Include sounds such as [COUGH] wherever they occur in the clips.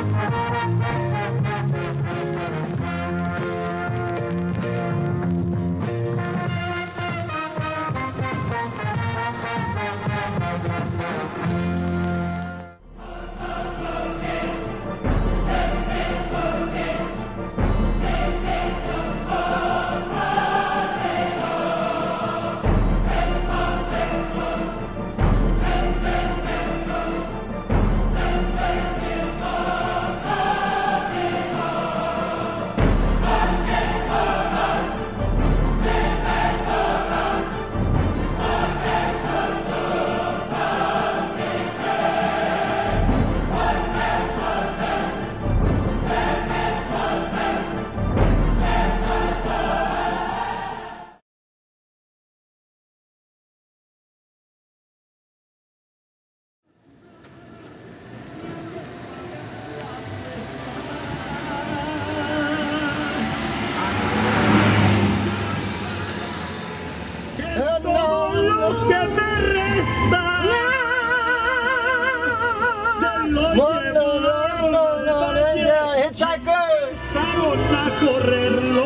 lo correrlo.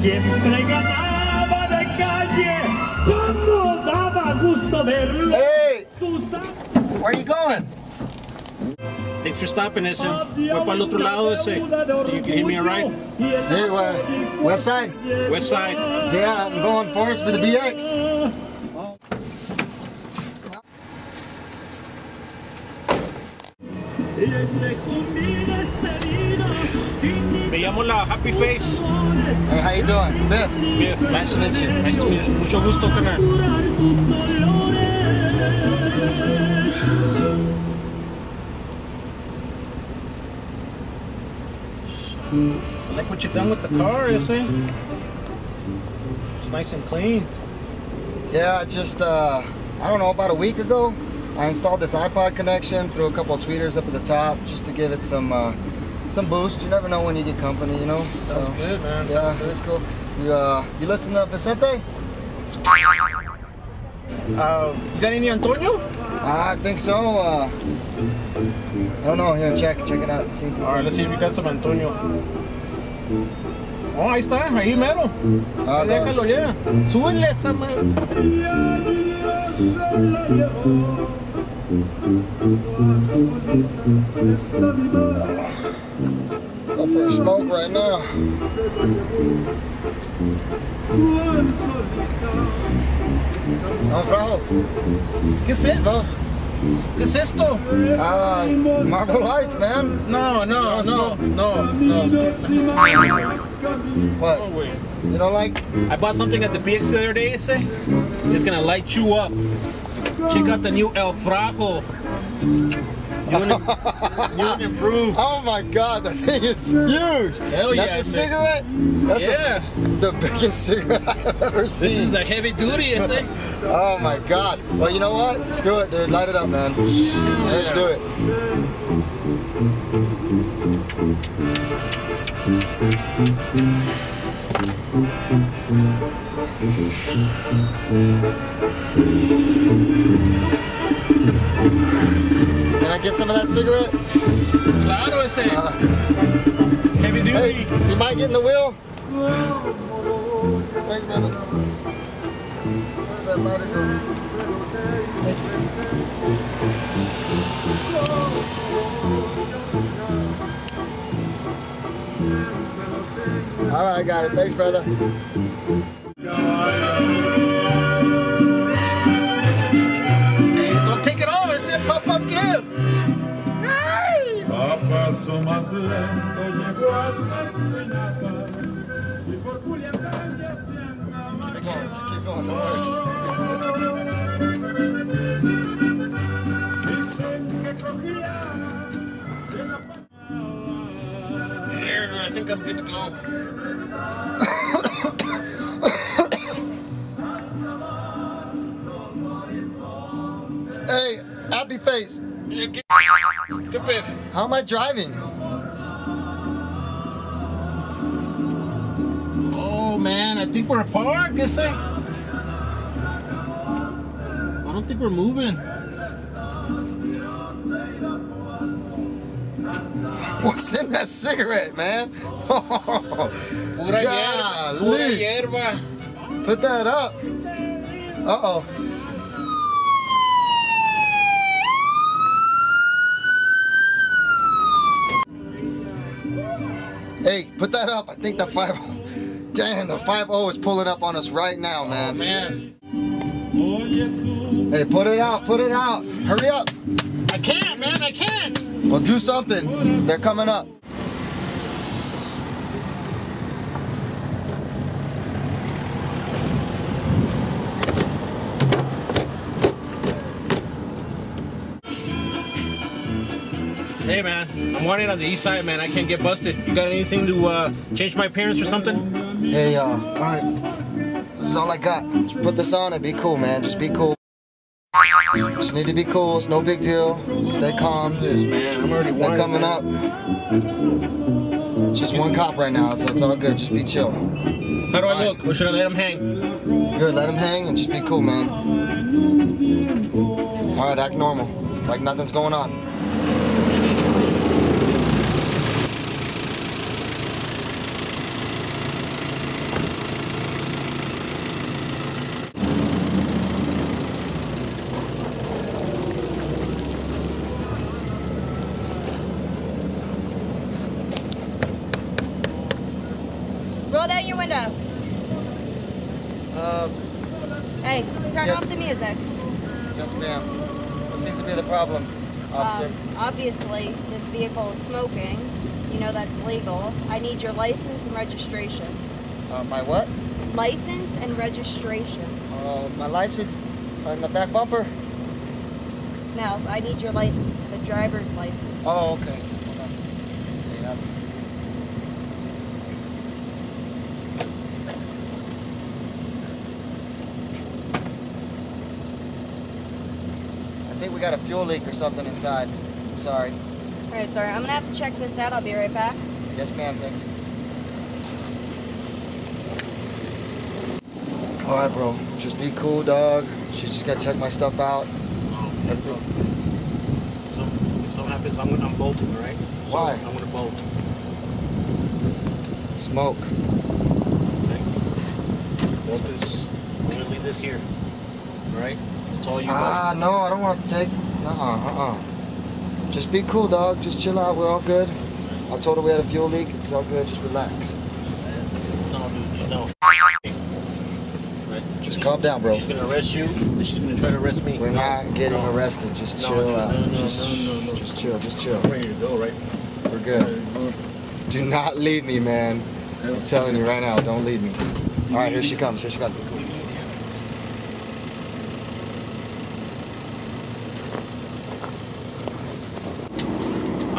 Siempre ganaba de calle cuando daba gusto verlo. Hey, Tus where you going? Thanks for stopping ese. Voy para el otro lado ese. You can give me a ride. See, where, west side. West side. Yeah, I'm going Forest with the BX. Me llamo la Happy Face. Hey, how you doing? Biff. Biff. Nice to meet you. Nice to meet you. Mucho gusto, carnal. I like what you've done with the car, ese. It's nice and clean. Yeah, I just, uh, I don't know, about a week ago, I installed this iPod connection, threw a couple of tweeters up at the top just to give it some, uh, some boost. You never know when you get company, you know. Sounds So, good, man. Yeah, good. that's cool. You, uh, you listen to Vicente? Uh, you got any Antonio? I think so. Uh, I don't know. Here, check, check it out. See All right, let's see if we got some Antonio. Oh, ahí está, ahí mero. Ah, no. déjalo ya. Súbenle esa madre. Go for a smoke right now. Oh, Frau. ¿Qué es esto? ¿Qué es esto? Uh, Marlboro Lights, man. No, no, no, no, no. What? You don't like? I bought something at the PX the other day, ese. It's gonna light you up. Check out the new El Frajo. New and, new [LAUGHS] and improved. Oh my God, that thing is huge. Hell yeah, That's a cigarette. That's Yeah, the biggest [LAUGHS] cigarette I've ever seen. this is the heavy duty, ese. [LAUGHS] Oh my God. Well, you know what? Screw it, dude. Light it up, man. Let's do it. Cigarette? Claro, ese. Uh-huh. Heavy Hey, you might get in the wheel. Thanks, brother. Where did that go? Thank you. All right, I got it. Thanks, brother. Lento llegó hasta Escuinapa y por Culiacán ya se andaba Keep going. Just keep going. Don't worry. Dicen que cogía de la Here, I think I'm good to go. Hey, happy face. Good, good biff. How am I driving? I think we're apart, ese. I don't think we're moving. What's in that cigarette, man? [LAUGHS] Pura hierba. Pura hierba. Put that up. Uh-oh. Hey, put that up. I think the 5 Damn, the 5 is pulling up on us right now, man. Man, Hey, put it out, put it out. Hurry up. I can't, man. I can't. Well, do something. They're coming up. Hey, man. I'm wanted on the east side, man. I can't get busted. You got anything to uh, change my appearance or something? Hey, uh, all right. This is all I got. Just put this on and be cool, man. Just be cool. Just need to be cool. It's no big deal. Stay calm. Man. I'm already They're coming up. It's just one cop right now, so it's all good. Just be chill. How do I look? Or should I let him hang? Good. Let him hang and just be cool, man. All right, act normal, like nothing's going on. Roll down your window. Uh, Hey, turn Yes. off the music. yes, ma'am. What seems to be the problem, officer? Um, obviously, this vehicle is smoking. You know that's legal. I need your license and registration. Uh, my what? License and registration. Uh, my license on the back bumper. No, I need your license, the driver's license. Oh, okay. Hold on. There you have it. I think we got a fuel leak or something inside. I'm sorry. All right, sorry. I'm gonna have to check this out. I'll be right back. Yes, ma'am. Thank you. All right, bro. Just be cool, dog. She's just gotta check my stuff out. Everything. If something, if something happens, I'm, gonna- I'm bolting, all right? So Why? I'm gonna bolt. Smoke. Okay? Bolt this. I'm gonna leave this here. All right? That's all you. Ah, no, I don't want to take. Nuh-uh, uh-uh. Just be cool, dog. Just chill out. We're all good. I told her we had a fuel leak. It's all good. Just relax. No, dude, just no. Right? Just calm down, bro. She's gonna arrest you, and she's gonna try to arrest me. We're not getting arrested. Just No, chill no, out. no, no, just, no, no, no. just chill. Just chill. I'm ready to go, right? We're good. Do not leave me, man. I'm telling you right now. Don't leave me. All right, here she comes. Here she comes.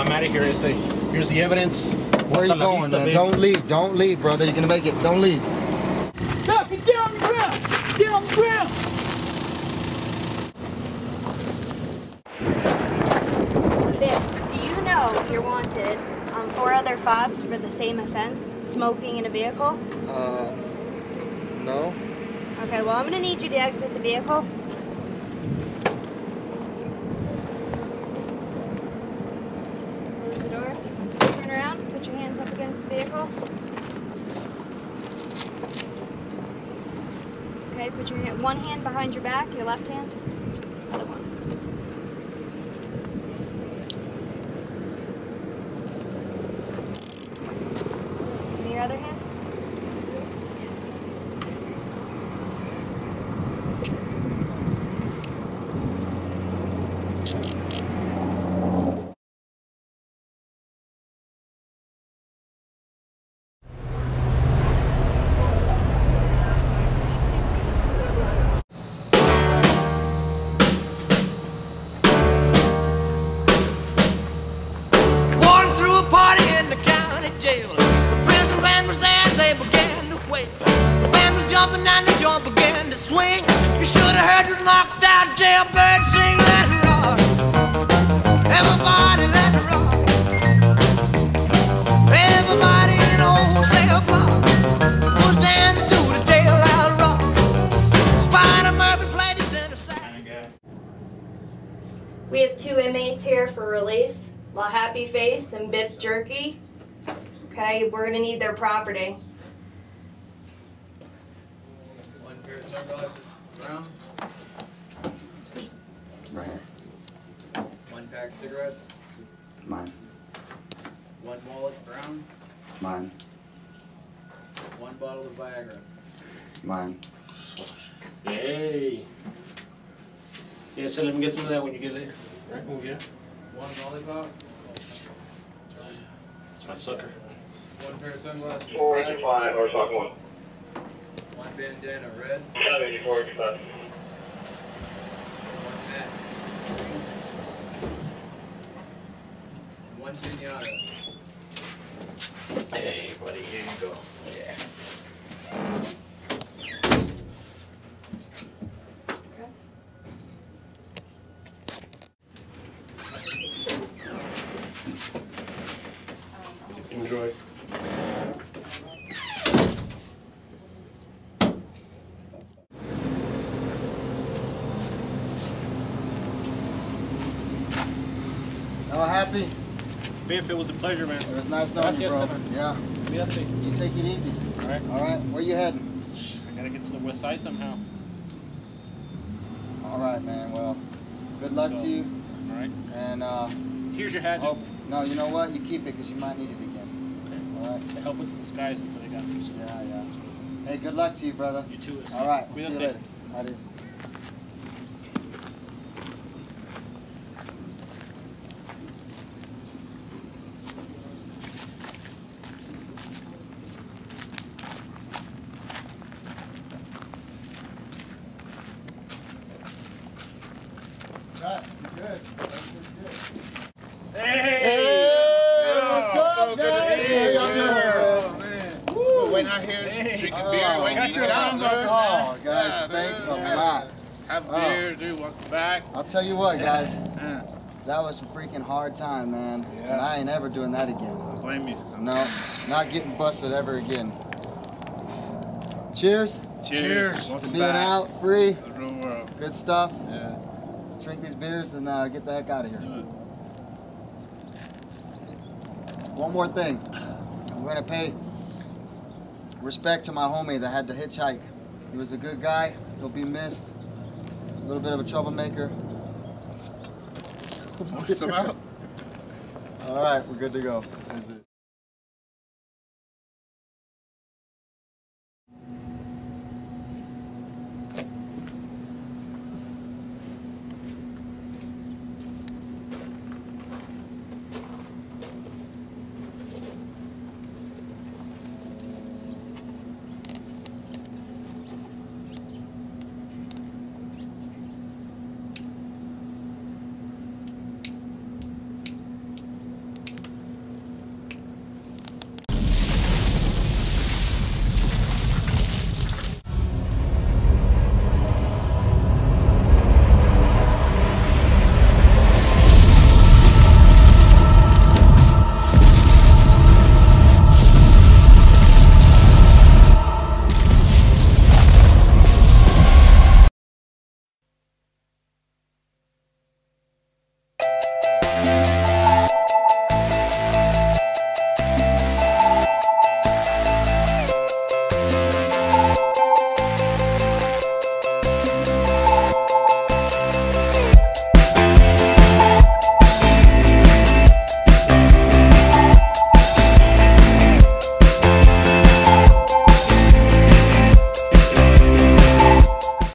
I'm out of here, Este. Here's the evidence. Where are you going, vista, man? baby. Don't leave. Don't leave, brother. You're gonna make it. Don't leave. Duck, get on the ground! Get on the ground! Vic, do you know you're wanted on four other fobs for the same offense, smoking in a vehicle? Uh, no. Okay, well, I'm gonna need you to exit the vehicle. Close the door. Turn around. Put your hands up against the vehicle. Okay, put your one hand behind your back, your left hand. Jumping and the began to swing. You should have heard knocked out jailbird sing. Let it rock. Everybody let it rock. Everybody in cell block was dancing to the jailhouse rock. Spider Murphy played his. We have two inmates here for release. La Happy Face, and Biff Jerky. Okay, we're gonna need their property. One pair of sunglasses, brown. Right here. One pack of cigarettes. Mine. One wallet, brown. Mine. One bottle of Viagra. Mine. Hey. Yeah, so let me get some of that when you get later. Right, when we get it. One lollipop. That's my sucker. One pair of sunglasses. Four eighty five, or talking one. One bandana red. Seven eighty four eighty five. One hat. One pinata. Hey, buddy, here you go. Yeah. Okay. Enjoy. Happy? Biff, it was a pleasure, man. It was nice knowing you, bro. Yeah. You take it easy. All right. All right. Where you heading? I gotta get to the west side somehow. All right, man. Well, good luck to you. All right. And uh, Here's your hat. hope. No, you know what? You keep it because you might need it again. Okay. All right. To help with the disguise until they got me. Yeah, yeah. Hey, good luck to you, brother. You too. All right. We'll see you later. Adios. Right, good. Hey! so good to see you. We're waiting out here drinking beer, waiting to get out there. Oh, guys, Yeah, thanks dude. a lot. Have Oh. beer, dude. Welcome back. I'll tell you what, guys. Uh, That was a freaking hard time, man. Yeah. And I ain't ever doing that again. don't blame you. No, not getting busted ever again. Cheers Cheers. to Welcome being back out, free, to the real world. good stuff. Yeah. Drink these beers and uh, get the heck out of here. Do it. One more thing. We're gonna pay respect to my homie that had to hitchhike. He was a good guy. He'll be missed. A little bit of a troublemaker. Some out. All right, we're good to go.